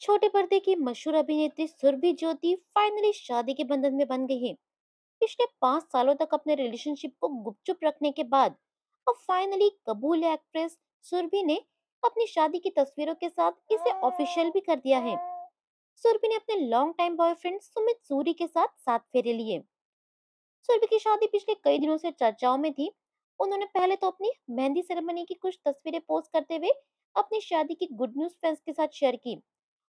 छोटे पर्दे की मशहूर अभिनेत्री सुरभि ज्योति फाइनली शादी के बंधन में बन गई है। पिछले पाँच सालों तक अपने रिलेशनशिप को गुपचुप रखने के बाद अब फाइनली कबूल एक्ट्रेस सुरभि ने अपनी शादी की तस्वीरों के साथ इसे ऑफिशियल भी कर दिया है। सुरभि ने अपने long time boyfriend Sumit Suri के साथ सात फेरे लिए। सुरभि की शादी पिछले कई दिनों से चर्चाओं में थी। उन्होंने पहले तो अपनी मेहंदी सेरेमनी की कुछ तस्वीरें पोस्ट करते हुए अपनी शादी की गुड न्यूज़ फैंस के साथ शेयर की।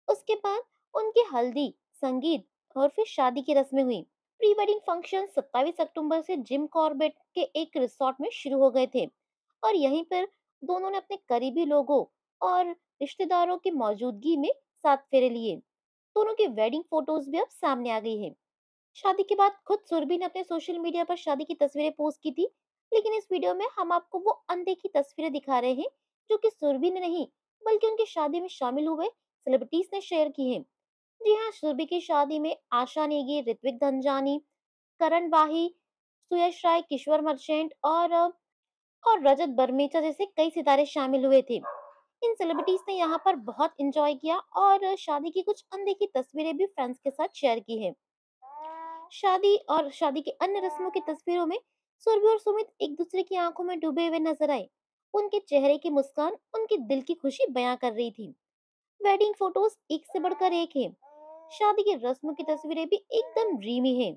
उसके बाद उनकी हल्दी, संगीत और फिर शादी की रस्में हुई। प्री वेडिंग फ़ंक्शन 27 अक्टूबर से जिम कॉर्बेट के एक रिसोर्ट में शुरू हो गए थे और यहीं पर दोनों ने अपने करीबी लोगों और रिश्तेदारों की मौजूदगी में सात फेरे लिए। दोनों की वेडिंग फ़ोटोज़ भी अब सामने आ गई है। शादी के बाद खुद सुरभि ने अपने सोशल मीडिया पर शादी की तस्वीरें पोस्ट की थी, लेकिन इस वीडियो में हम आपको वो अनदेखी तस्वीरें दिखा रहे हैं जो कि सुरभि ने नहीं, बल्कि उनकी शादी में शामिल हुए सेलिब्रिटीज ने शेयर की है। जी हाँ सुरभि की शादी में आशा नेगी, ऋत्विक धनजानी, करण वाही सुयश राय, किशोर मर्चेंट और और रजत बर्मेचा जैसे कई सितारे शामिल हुए थे। इन सेलिब्रिटीज ने यहाँ पर बहुत एंजॉय किया और शादी की कुछ अनदेखी तस्वीरें भी फ्रेंड्स के साथ शेयर की है। शादी और शादी की अन्य रस्मों की तस्वीरों में सुरभि और सुमित एक दूसरे की आँखों में डूबे हुए नज़र आए। उनके चेहरे की मुस्कान, उनके दिल की खुशी बयां कर रही थी। वेडिंग फ़ोटोज़ एक से बढ़कर एक है। शादी की रस्म की तस्वीरें भी एकदम ड्रीमी है।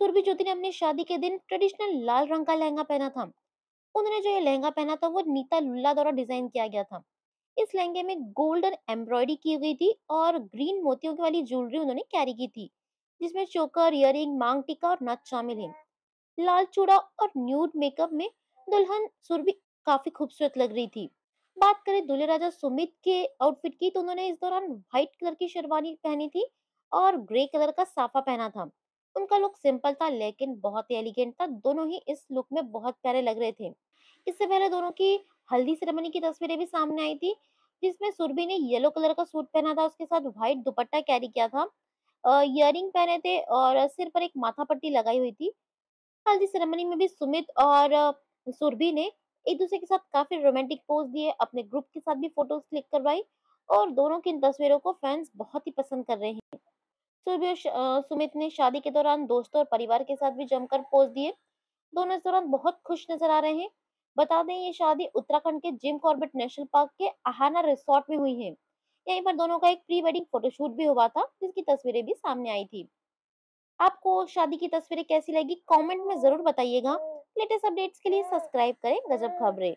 सुरभि ज्योति ने अपनी शादी के दिन ट्रेडिशनल लाल रंग का लहंगा पहना था। उन्होंने जो ये लहंगा पहना था, वो नीता लुल्ला द्वारा डिज़ाइन किया गया था। इस लहंगे में गोल्डन एम्ब्रॉयडरी की गई थी और ग्रीन मोतियों की वाली ज्वेलरी उन्होंने कैरी की थी, जिसमें चोकर इयरिंग मांग टीका और नथ शामिल है। लाल चूड़ा और न्यूड मेकअप में दुल्हन सुरभि काफ़ी खूबसूरत लग रही थी। बात करें दूल्हे राजा सुमित के आउटफिट की तो उन्होंने इस दौरान व्हाइट कलर की शेरवानी पहनी थी और ग्रे कलर का साफा पहना था। उनका लुक सिंपल था, लेकिन बहुत ही एलिगेंट था। दोनों ही इस लुक में बहुत प्यारे लग रहे थे। इससे पहले दोनों की हल्दी सेरेमनी की तस्वीरें भी सामने आई थी, जिसमें सुरभि ने येलो कलर का सूट पहना था। उसके साथ व्हाइट दुपट्टा कैरी किया था। इयरिंग पहने थे और सिर पर एक माथा पट्टी लगाई हुई थी। हल्दी सेरेमनी में भी सुमित और सुरभि ने एक दूसरे के साथ काफ़ी रोमांटिक पोज दिए, अपने ग्रुप के साथ भी फ़ोटोज़ क्लिक करवाई और दोनों की इन तस्वीरों को फैंस बहुत ही पसंद कर रहे हैं। सुरभि और सुमित ने शादी के दौरान दोस्तों और परिवार के साथ भी जमकर पोज दिए। दोनों इस दौरान बहुत खुश नज़र आ रहे हैं। बता दें ये शादी उत्तराखंड के जिम कॉर्बेट नेशनल पार्क के आहाना रिसोर्ट में हुई है। यहीं पर दोनों का एक प्री वेडिंग फोटोशूट भी हुआ था, जिसकी तस्वीरें भी सामने आई थी। आपको शादी की तस्वीरें कैसी लगी? कमेंट में ज़रूर बताइएगा। लेटेस्ट अपडेट्स के लिए सब्सक्राइब करें गजब खबरें।